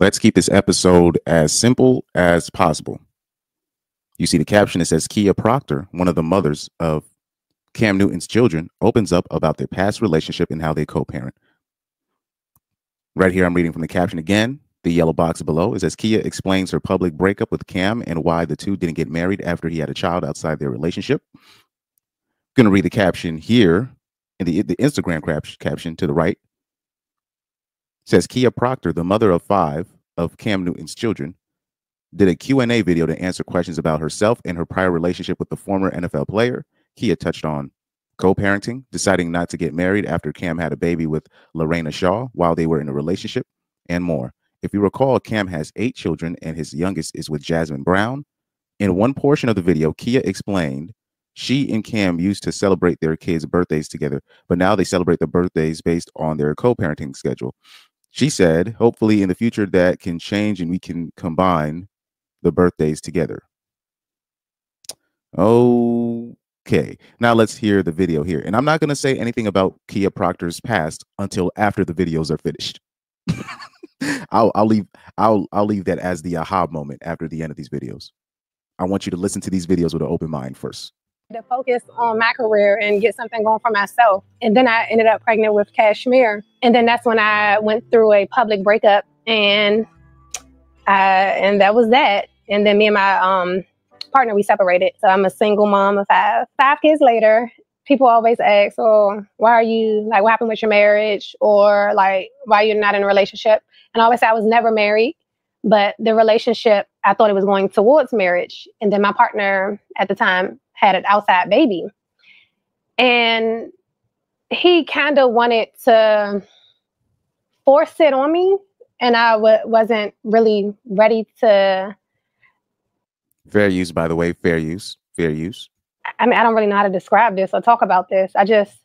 Let's keep this episode as simple as possible. You see the caption that says Kia Proctor, one of the mothers of Cam Newton's children, opens up about their past relationship and how they co parent. Right here, I'm reading from the caption again. The yellow box below is as Kia explains her public breakup with Cam and why the two didn't get married after he had a child outside their relationship. I'm going to read the caption here in the, the Instagram caption to the right says Kia Proctor, the mother of five of Cam Newton's children, did a Q&A video to answer questions about herself and her prior relationship with the former NFL player. Kia touched on co-parenting, deciding not to get married after Cam had a baby with La Reina Shaw while they were in a relationship, and more. If you recall, Cam has eight children and his youngest is with Jasmine Brown. In one portion of the video, Kia explained she and Cam used to celebrate their kids' birthdays together, but now they celebrate the birthdays based on their co-parenting schedule. She said, hopefully in the future that can change and we can combine the birthdays together. Okay, now let's hear the video here. And I'm not going to say anything about Kia Proctor's past until after the videos are finished. I'll, I'll leave I'll I'll leave that as the aha moment after the end of these videos. I want you to listen to these videos with an open mind first to focus on my career and get something going for myself. And then I ended up pregnant with Cashmere. And then that's when I went through a public breakup and uh, and that was that. And then me and my um, partner, we separated. So I'm a single mom of five. Five kids later, people always ask, "Oh, why are you like? What happened with your marriage? Or like, why you're not in a relationship?" And I always say I was never married, but the relationship I thought it was going towards marriage. And then my partner at the time had an outside baby. And he kind of wanted to force it on me, and I w- wasn't really ready to. Fair use, by the way, fair use, fair use. I mean, I don't really know how to describe this or talk about this. I just,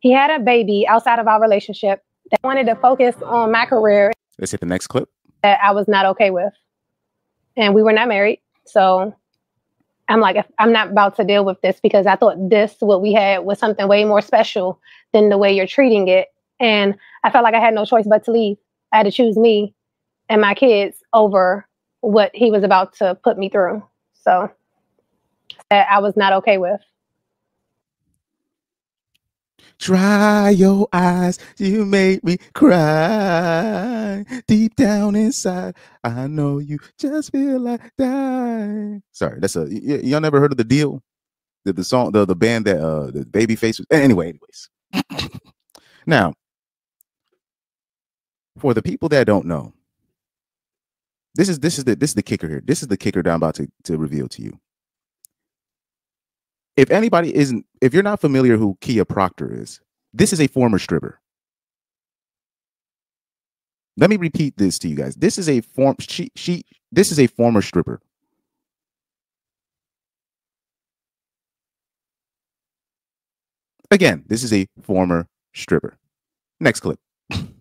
he had a baby outside of our relationship that wanted to focus on my career. Let's hit the next clip. That I was not okay with. And we were not married. So I'm like, I'm not about to deal with this because I thought this, what we had, was something way more special than the way you're treating it. And I felt like I had no choice but to leave. I had to choose me and my kids over what he was about to put me through. So that I was not okay with. Dry your eyes, you make me cry. Deep down inside, I know you just feel like dying. Sorry, that's a y- y'all never heard of the Deele? The, the song, the, the band that uh the Babyface was anyway, anyways. now, for the people that don't know, this is this is the this is the kicker here. This is the kicker that I'm about to, to reveal to you if anybody isn't, if you're not familiar who Kia Proctor is, this is a former stripper. Let me repeat this to you guys. This is a form she she this is a former stripper. Again, this is a former stripper. Next clip.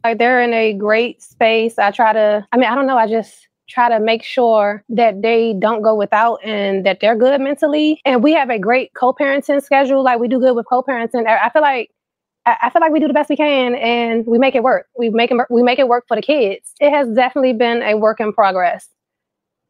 Like they're in a great space. I try to I mean, I don't know, I just try to make sure that they don't go without and that they're good mentally. And we have a great co-parenting schedule. Like we do good with co-parenting. I feel like I feel like we do the best we can and we make it work. We make it we make it work for the kids. It has definitely been a work in progress.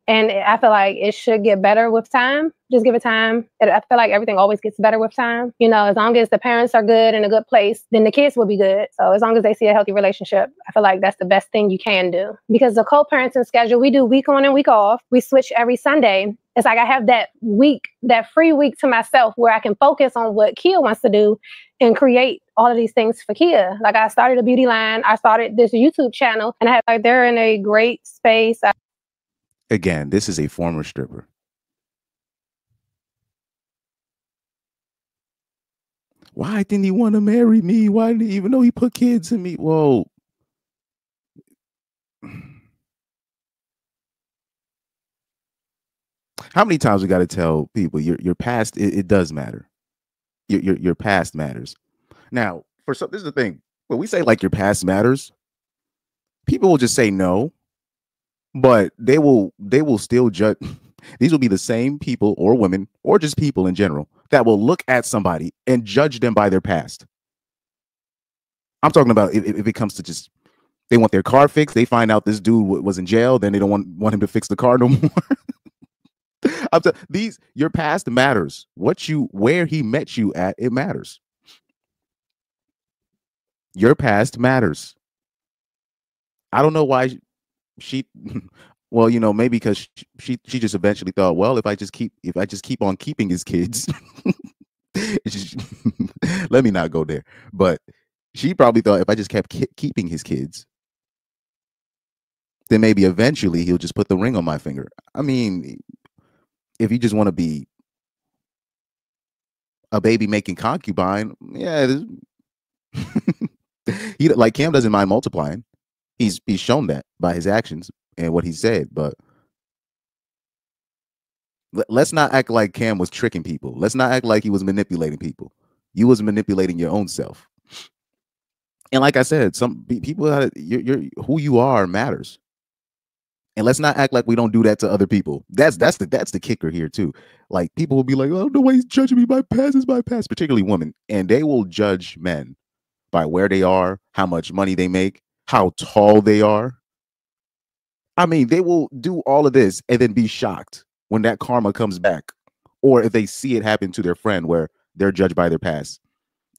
And I feel like it should get better with time. Just give it time. I feel like everything always gets better with time. You know, as long as the parents are good in a good place, then the kids will be good. So as long as they see a healthy relationship, I feel like that's the best thing you can do. Because the co-parenting schedule, we do week on and week off. We switch every Sunday. It's like I have that week, that free week to myself where I can focus on what Kia wants to do and create all of these things for Kia. Like I started a beauty line, I started this YouTube channel, and I have like they're in a great space. I Again, this is a former stripper. Why didn't he want to marry me? Why didn't he, even though he put kids in me? Whoa. How many times we got to tell people your your past it, it does matter. Your, your your past matters. Now, for some, this is the thing. When we say like your past matters, people will just say no but they will they will still judge these will be the same people or women or just people in general that will look at somebody and judge them by their past i'm talking about if, if it comes to just They want their car fixed. They find out this dude was in jail. Then they don't want, want him to fix the car no more. I'm t- these your past matters. What you where he met you at, it matters. Your past matters. I don't know why she well, you know, maybe because she she just eventually thought, well, if I just keep if I just keep on keeping his kids, let me not go there. But she probably thought if I just kept keeping his kids, then maybe eventually he'll just put the ring on my finger. I mean, if you just want to be a baby making concubine, yeah, he like Cam doesn't mind multiplying. He's he's shown that by his actions and what he said, but let's not act like Cam was tricking people. Let's not act like he was manipulating people. You was manipulating your own self. And like I said, some people, you're, you're who you are matters and let's not act like we don't do that to other people. That's that's the that's the kicker here too. Like people will be like, "Oh, no way he's judging me. My past is my past," particularly women, and they will judge men by where they are, how much money they make, how tall they are. I mean, they will do all of this and then be shocked when that karma comes back, or if they see it happen to their friend where they're judged by their past.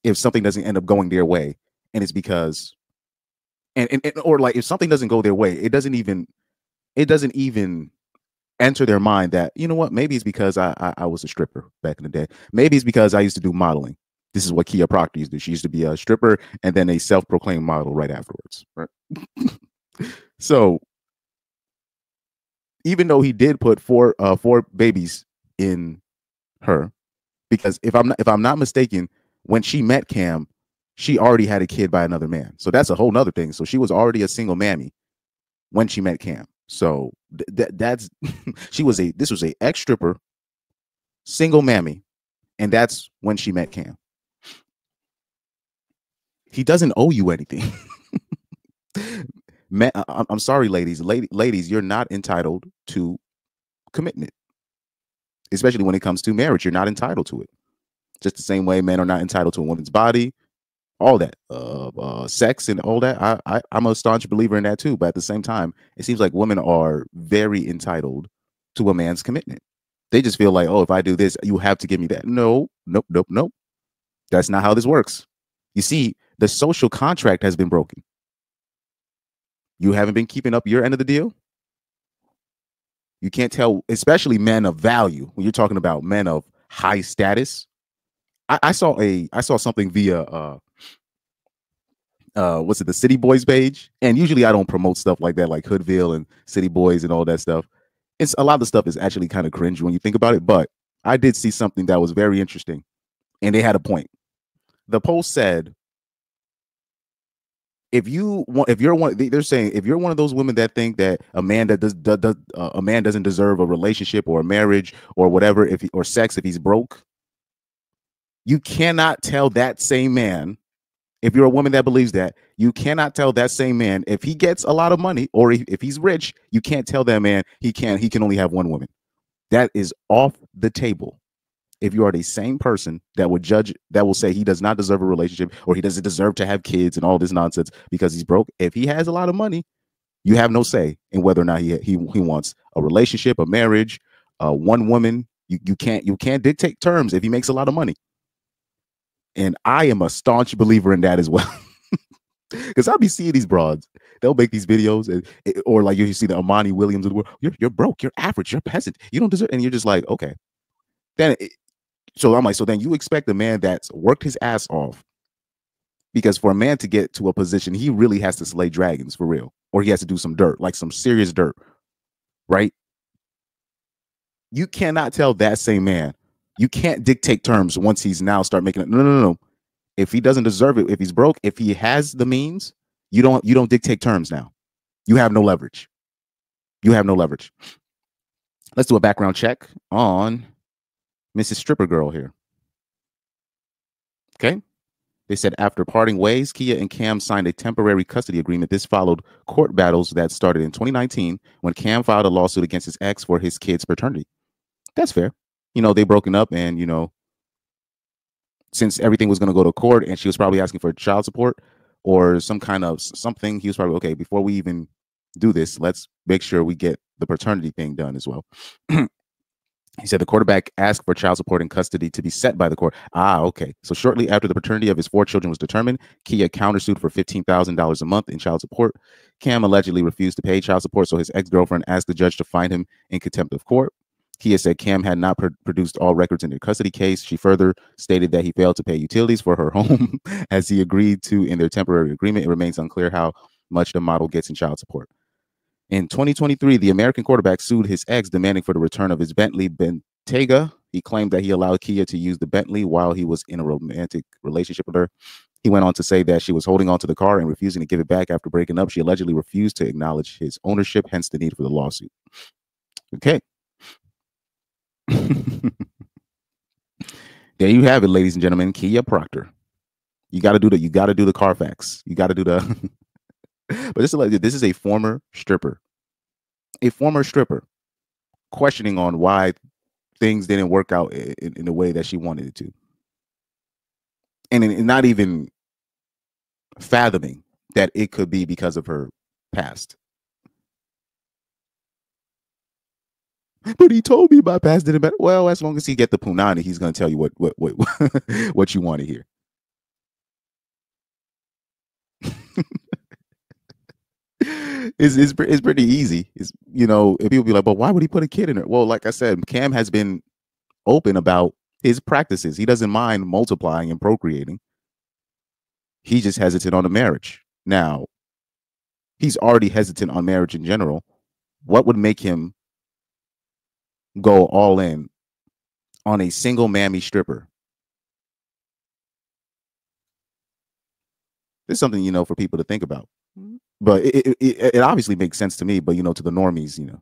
If something doesn't end up going their way, and it's because, and, and, and or like if something doesn't go their way, it doesn't even it doesn't even enter their mind that you know what maybe it's because I, I, I was a stripper back in the day maybe it's because i used to do modeling this is what kia to do. She used to be a stripper and then a self-proclaimed model right afterwards right? So even though he did put four uh four babies in her because if i'm not if i'm not mistaken when she met cam she already had a kid by another man. So that's a whole nother thing. So she was already a single mammy when she met cam. So th- that's she was a this was a ex stripper, single mammy, and that's when she met Cam. He doesn't owe you anything. Man, I- I'm sorry, ladies. Ladies, you're not entitled to commitment, especially when it comes to marriage. You're not entitled to it. Just the same way men are not entitled to a woman's body, all that uh, uh, sex and all that I, I i'm a staunch believer in that too but at the same time it seems like women are very entitled to a man's commitment they just feel like oh if i do this you have to give me that no nope nope nope that's not how this works you see the social contract has been broken. You haven't been keeping up your end of the deal? You can't tell especially men of value when you're talking about men of high status. I, I saw a I saw something via uh uh what's it the city boys page? And usually i don't promote stuff like that like hoodville and city boys and all that stuff. It's a lot of the stuff is actually kind of cringe when you think about it but i did see something that was very interesting and they had a point the post said if you want if you're one they're saying if you're one of those women that think that a man that does, does, does uh, a man doesn't deserve a relationship or a marriage or whatever if he, or sex if he's broke you cannot tell that same man if you're a woman that believes that, you cannot tell that same man if he gets a lot of money or if he's rich, you can't tell that man he can't he can only have one woman. That is off the table. If you are the same person that would judge that will say he does not deserve a relationship or he doesn't deserve to have kids and all this nonsense because he's broke, if he has a lot of money, you have no say in whether or not he he, he wants a relationship, a marriage, uh, one woman. You, you can't you can't dictate terms if he makes a lot of money. And I am a staunch believer in that as well. Because I'll be seeing these broads. They'll make these videos, and, eh, or like you see the Amani Williams of the world. You're, you're broke. You're average. You're peasant. You don't deserve. And you're just like, okay. Then, so I'm like, so then you expect a man that's worked his ass off, because for a man to get to a position, he really has to slay dragons for real, or he has to do some dirt, like some serious dirt, right? You cannot tell that same man you can't dictate terms once he's now start making it. No, no, no, no. If he doesn't deserve it, if he's broke, if he has the means, you don't you don't dictate terms now. You have no leverage. You have no leverage. Let's do a background check on Mrs. Stripper Girl here. Okay. They said after parting ways, Kia and Cam signed a temporary custody agreement. This followed court battles that started in 2019 when Cam filed a lawsuit against his ex for his kid's paternity. That's fair you know, they broken up and, you know, since everything was going to go to court and she was probably asking for child support, or some kind of something. He was probably okay before we even do this. Let's make sure we get the paternity thing done as well. He said the quarterback asked for child support and custody to be set by the court. Ah, okay. So shortly after the paternity of his four children was determined, Kia countersued for $15,000 a month in child support. Cam allegedly refused to pay child support, so his ex-girlfriend asked the judge to find him in contempt of court. Kia said Cam had not pr- produced all records in their custody case. She further stated that he failed to pay utilities for her home as he agreed to in their temporary agreement. It remains unclear how much the model gets in child support. In 2023, the American quarterback sued his ex, demanding for the return of his Bentley Bentayga. He claimed that he allowed Kia to use the Bentley while he was in a romantic relationship with her. He went on to say that she was holding on to the car and refusing to give it back after breaking up. She allegedly refused to acknowledge his ownership, hence the need for the lawsuit. Okay. there you have it, ladies and gentlemen. Kia Proctor. You got to do the you got to do the Carfax. You got to do the but this is this is a former stripper, a former stripper, questioning on why things didn't work out in, in the way that she wanted it to, and in, not even fathoming that it could be because of her past. But he told me my past didn't matter. Well, as long as he get the punani, he's gonna tell you what what what what you want to hear. It's, it's it's pretty easy. It's you know, if people be like, but why would he put a kid in it? Well, like I said, Cam has been open about his practices. He doesn't mind multiplying and procreating. He just hesitant on the marriage. Now, he's already hesitant on marriage in general. What would make him go all in on a single mammy stripper? This is something you know for people to think about. Mm-hmm. But it, it, it obviously makes sense to me. But you know, to the normies, you know,